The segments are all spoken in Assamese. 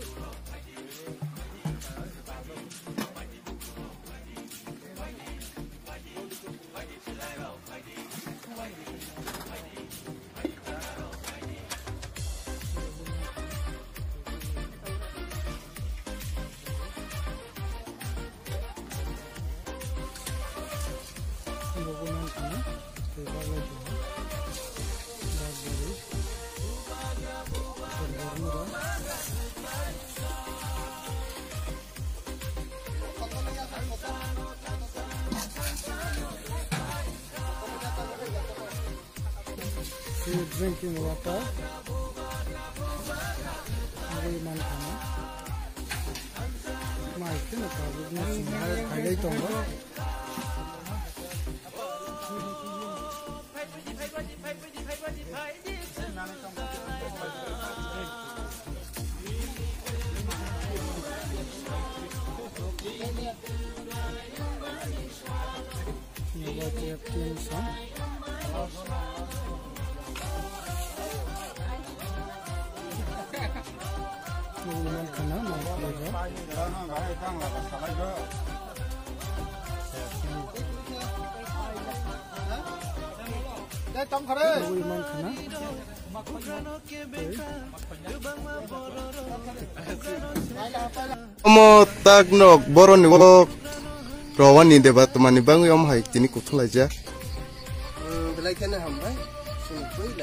Rock. You're drinking water. ಮಾಡ್ತೀನಿ ಕಡೆ ತೊಂಬ ಇವತ್ತು ಎತ್ತಿನ ಸಹ Omo tagnok boron wok rawan ni debat teman ni bang ya om haik tini kutul aja. Hmm, Belakangnya sini sini.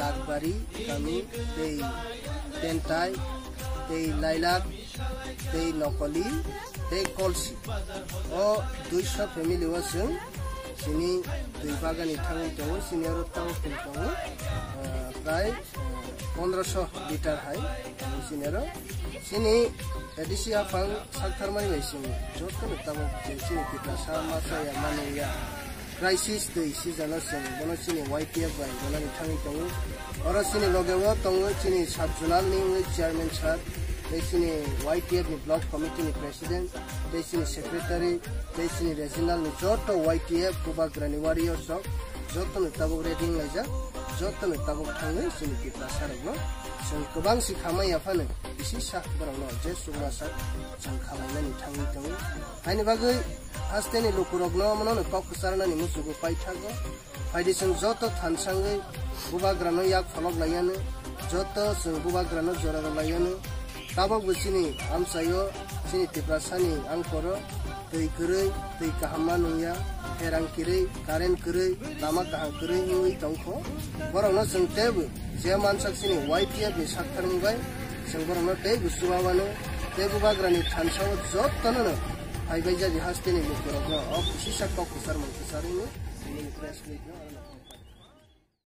কাকবাড়ি গামি তেই টেন্টাই তেই লাইলাক তেই নকলি তেই কলসি। ও দুইশো ফ্যামিলি ওয়াসং সিনি দুই বাগানি দङ সিনি আরও তাও ফুল দङ প্রায় পনেরোশো লিটার হাই। সিনি আরও। সিনি এডিসি আফাং সাকথারমানি বাইসিং যতন তাবো সিনি পিতা সা মাসায়া মানিয়া। crisis dei si jana sing bono sini YPF bai bono ni thangi tongo oro sini logewo tongo sini sabjunal ni chairman sir dei sini YPF ni block committee ni president dei sini secretary dei sini regional ni joto YPF kuba grani warrior sok joto ni tabuk reading laija joto ni tabuk thangi sini kita saragno जों गोबां सि खामाय आफानो एसे सा बरावनो जे सुमासा जों खालामनानै थाङै थाङै हायनि बागै আস্তে নি লোকরক নমনন কক সারনা নি মুসুগ পাই থাকো ফাইডিসন যত থান সঙ্গে গুবা গ্রানো ইয়া ফলক লাইয়ানে যত গুবা গ্রানো জরার লাইয়ানে তাবক বসিনি আম সাইও সিনি তেপ্রাসানি আং কর তৈ করে তৈ কাহামা নুয়া হেরাং কিরে কারেন করে লামা কাহা করে ইউই তংখ বরং না সংতেব যে মানসক সিনি ওয়াইটিয়া বিশাক্তর নিবাই সংবরণ তৈ গুসুবাবানে তৈ গুবা গ্রানি থান সঙ্গে যত हाइबायजा बेहा स्टेनिंग मेचफोराव आं खुसि साक्काखौ सारमोनखौ सारैनो बेनि इन्टारेस्ट गैया